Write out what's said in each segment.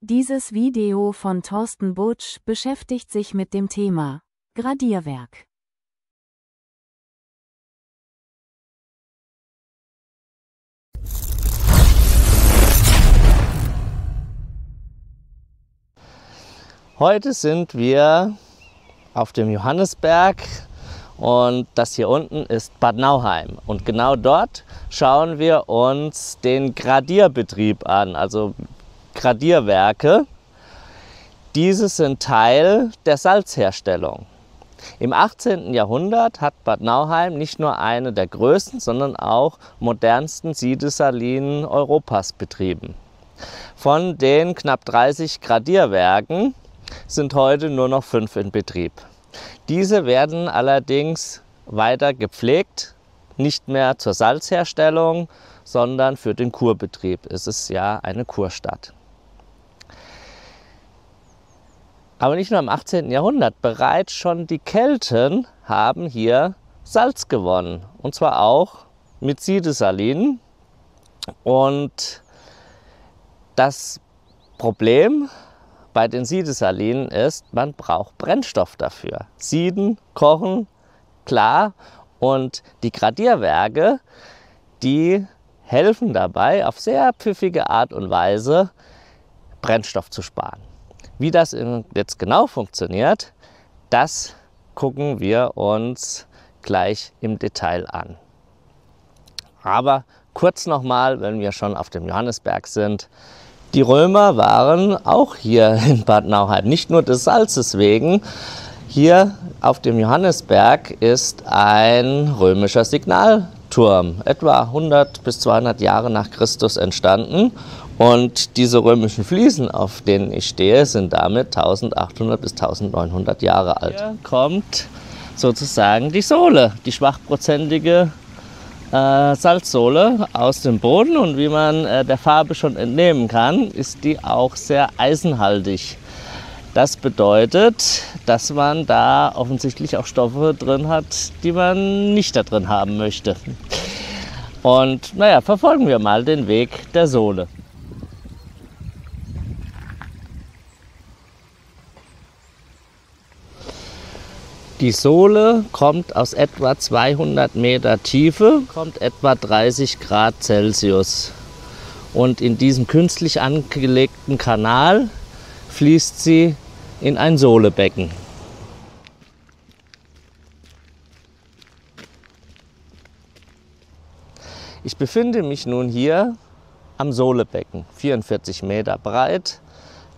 Dieses Video von Thorsten Butsch beschäftigt sich mit dem Thema Gradierwerk. Heute sind wir auf dem Johannesberg und das hier unten ist Bad Nauheim. Und genau dort schauen wir uns den Gradierbetrieb an, also Gradierwerke. Diese sind Teil der Salzherstellung. Im 18. Jahrhundert hat Bad Nauheim nicht nur eine der größten, sondern auch modernsten Siedesalinen Europas betrieben. Von den knapp 30 Gradierwerken sind heute nur noch fünf in Betrieb. Diese werden allerdings weiter gepflegt, nicht mehr zur Salzherstellung, sondern für den Kurbetrieb. Es ist ja eine Kurstadt. Aber nicht nur im 18. Jahrhundert, bereits schon die Kelten haben hier Salz gewonnen. Und zwar auch mit Sidesalin. Und das Problem bei den Siedesalinen ist, man braucht Brennstoff dafür. Sieden, kochen, klar. Und die Gradierwerke, die helfen dabei, auf sehr pfiffige Art und Weise Brennstoff zu sparen. Wie das jetzt genau funktioniert, das gucken wir uns gleich im Detail an. Aber kurz nochmal, wenn wir schon auf dem Johannesberg sind, die Römer waren auch hier in Bad Nauheim, nicht nur des Salzes wegen. Hier auf dem Johannesberg ist ein römischer Signalturm, etwa 100 bis 200 Jahre nach Christus entstanden. Und diese römischen Fliesen, auf denen ich stehe, sind damit 1800 bis 1900 Jahre alt. Hier kommt sozusagen die Sohle, die schwachprozentige äh, Salzsohle aus dem Boden und wie man äh, der Farbe schon entnehmen kann, ist die auch sehr eisenhaltig. Das bedeutet, dass man da offensichtlich auch Stoffe drin hat, die man nicht da drin haben möchte. Und naja, verfolgen wir mal den Weg der Sohle. Die Sohle kommt aus etwa 200 Meter Tiefe, kommt etwa 30 Grad Celsius. Und in diesem künstlich angelegten Kanal fließt sie in ein Sohlebecken. Ich befinde mich nun hier am Sohlebecken, 44 Meter breit,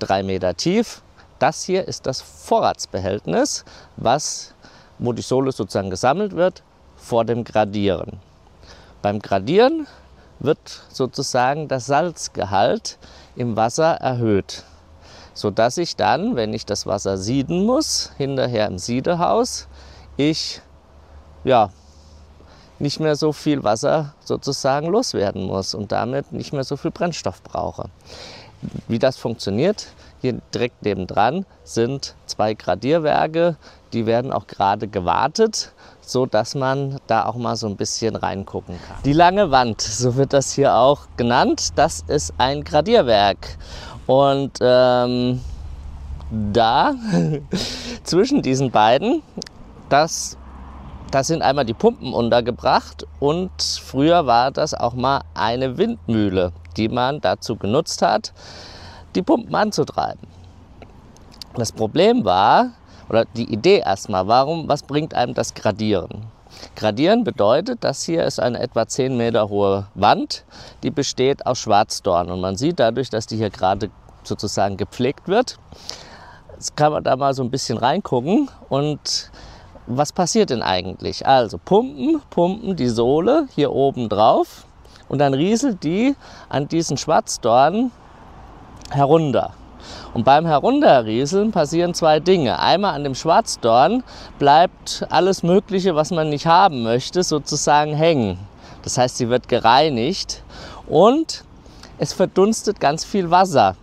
3 Meter tief das hier ist das Vorratsbehältnis, was, wo die Sohle sozusagen gesammelt wird vor dem Gradieren. Beim Gradieren wird sozusagen das Salzgehalt im Wasser erhöht, sodass ich dann, wenn ich das Wasser sieden muss, hinterher im Siedehaus, ich ja, nicht mehr so viel Wasser sozusagen loswerden muss und damit nicht mehr so viel Brennstoff brauche. Wie das funktioniert, hier direkt nebendran sind zwei Gradierwerke, die werden auch gerade gewartet, so dass man da auch mal so ein bisschen reingucken kann. Die lange Wand, so wird das hier auch genannt, das ist ein Gradierwerk. Und ähm, da zwischen diesen beiden, das, das sind einmal die Pumpen untergebracht und früher war das auch mal eine Windmühle, die man dazu genutzt hat, die Pumpen anzutreiben. Das Problem war, oder die Idee erstmal, warum, was bringt einem das Gradieren? Gradieren bedeutet, das hier ist eine etwa 10 Meter hohe Wand, die besteht aus Schwarzdorn. Und man sieht dadurch, dass die hier gerade sozusagen gepflegt wird, jetzt kann man da mal so ein bisschen reingucken und was passiert denn eigentlich? Also pumpen, pumpen die Sohle hier oben drauf und dann rieselt die an diesen Schwarzdorn herunter. Und beim Herunterrieseln passieren zwei Dinge. Einmal an dem Schwarzdorn bleibt alles Mögliche, was man nicht haben möchte, sozusagen hängen. Das heißt, sie wird gereinigt und es verdunstet ganz viel Wasser.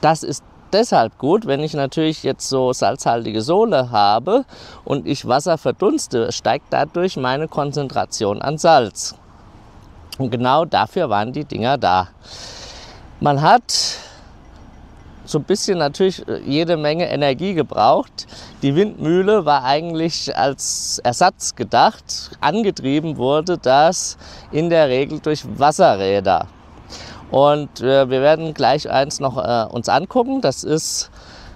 Das ist deshalb gut, wenn ich natürlich jetzt so salzhaltige Sohle habe und ich Wasser verdunste, steigt dadurch meine Konzentration an Salz. Und genau dafür waren die Dinger da. Man hat so ein bisschen natürlich äh, jede Menge Energie gebraucht. Die Windmühle war eigentlich als Ersatz gedacht. Angetrieben wurde das in der Regel durch Wasserräder. Und äh, wir werden gleich eins noch äh, uns angucken. Das ist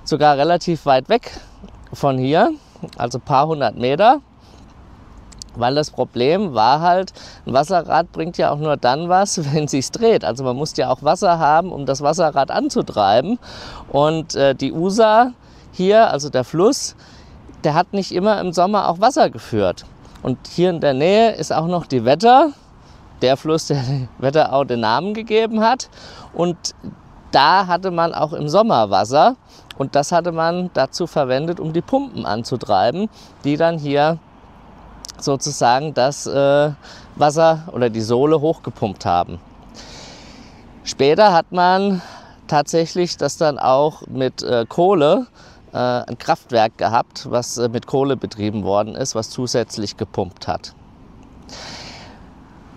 sogar relativ weit weg von hier, also ein paar hundert Meter. Weil das Problem war halt, ein Wasserrad bringt ja auch nur dann was, wenn es sich dreht. Also man muss ja auch Wasser haben, um das Wasserrad anzutreiben. Und äh, die Usa hier, also der Fluss, der hat nicht immer im Sommer auch Wasser geführt. Und hier in der Nähe ist auch noch die Wetter, der Fluss, der Wetterau den Namen gegeben hat. Und da hatte man auch im Sommer Wasser. Und das hatte man dazu verwendet, um die Pumpen anzutreiben, die dann hier sozusagen das äh, Wasser oder die Sohle hochgepumpt haben. Später hat man tatsächlich das dann auch mit äh, Kohle, äh, ein Kraftwerk gehabt, was äh, mit Kohle betrieben worden ist, was zusätzlich gepumpt hat.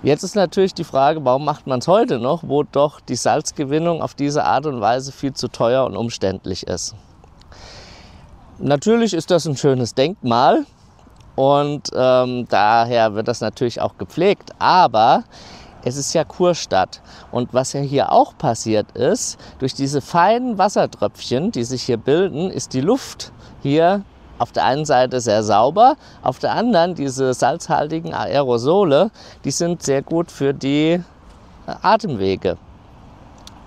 Jetzt ist natürlich die Frage, warum macht man es heute noch, wo doch die Salzgewinnung auf diese Art und Weise viel zu teuer und umständlich ist. Natürlich ist das ein schönes Denkmal, und ähm, daher wird das natürlich auch gepflegt. Aber es ist ja Kurstadt. Und was ja hier auch passiert ist, durch diese feinen Wassertröpfchen, die sich hier bilden, ist die Luft hier auf der einen Seite sehr sauber, auf der anderen diese salzhaltigen Aerosole, die sind sehr gut für die äh, Atemwege.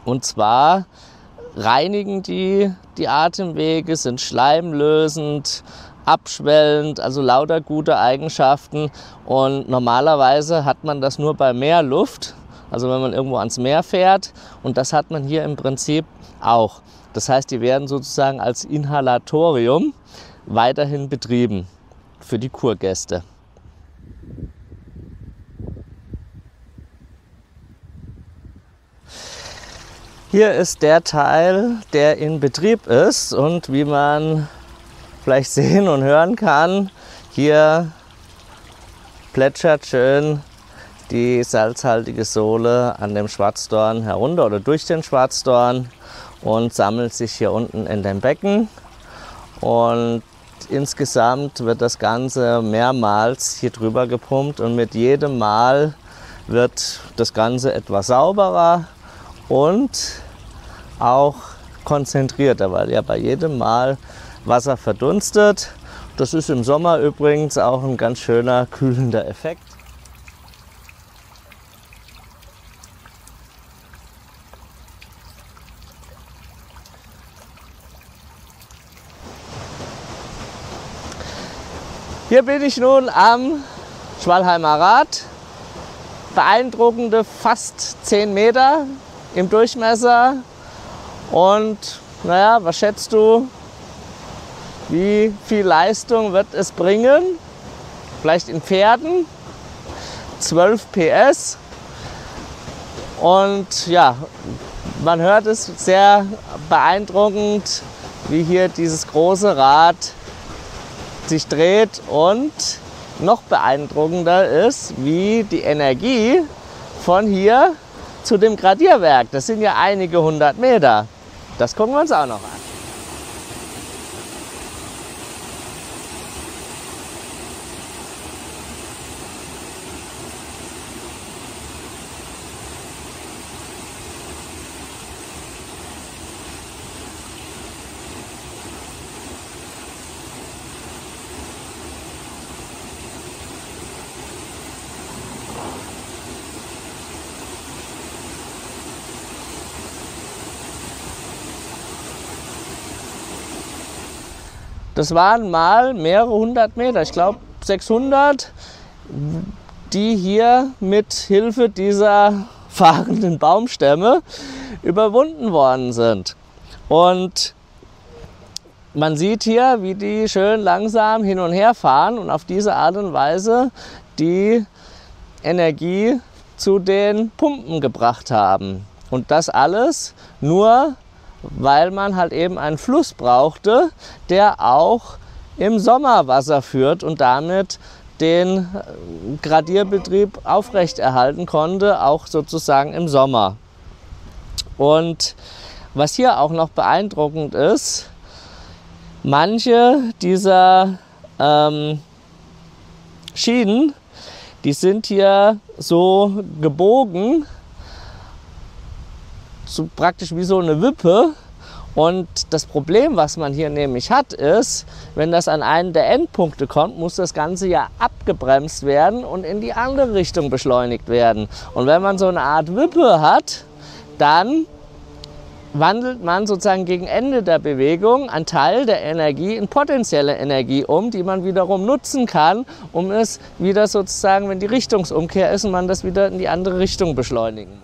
Und zwar reinigen die die Atemwege, sind schleimlösend, abschwellend, also lauter gute Eigenschaften. Und normalerweise hat man das nur bei Meerluft, also wenn man irgendwo ans Meer fährt. Und das hat man hier im Prinzip auch. Das heißt, die werden sozusagen als Inhalatorium weiterhin betrieben für die Kurgäste. Hier ist der Teil, der in Betrieb ist und wie man vielleicht sehen und hören kann. Hier plätschert schön die salzhaltige Sohle an dem Schwarzdorn herunter oder durch den Schwarzdorn und sammelt sich hier unten in dem Becken. Und insgesamt wird das Ganze mehrmals hier drüber gepumpt und mit jedem Mal wird das Ganze etwas sauberer und auch konzentrierter, weil ja bei jedem Mal Wasser verdunstet. Das ist im Sommer übrigens auch ein ganz schöner kühlender Effekt. Hier bin ich nun am Schwalheimer Rad. Beeindruckende fast 10 Meter im Durchmesser. Und naja, was schätzt du? Wie viel Leistung wird es bringen? Vielleicht in Pferden. 12 PS. Und ja, man hört es sehr beeindruckend, wie hier dieses große Rad sich dreht und noch beeindruckender ist, wie die Energie von hier zu dem Gradierwerk, das sind ja einige hundert Meter. Das gucken wir uns auch noch an. Das waren mal mehrere hundert Meter, ich glaube 600, die hier mit Hilfe dieser fahrenden Baumstämme überwunden worden sind. Und man sieht hier, wie die schön langsam hin und her fahren und auf diese Art und Weise die Energie zu den Pumpen gebracht haben. Und das alles nur weil man halt eben einen Fluss brauchte, der auch im Sommer Wasser führt und damit den äh, Gradierbetrieb aufrechterhalten konnte, auch sozusagen im Sommer. Und Was hier auch noch beeindruckend ist, manche dieser ähm, Schienen, die sind hier so gebogen, so praktisch wie so eine Wippe. Und das Problem, was man hier nämlich hat, ist, wenn das an einen der Endpunkte kommt, muss das Ganze ja abgebremst werden und in die andere Richtung beschleunigt werden. Und wenn man so eine Art Wippe hat, dann wandelt man sozusagen gegen Ende der Bewegung einen Teil der Energie in potenzielle Energie um, die man wiederum nutzen kann, um es wieder sozusagen, wenn die Richtungsumkehr ist und man das wieder in die andere Richtung beschleunigen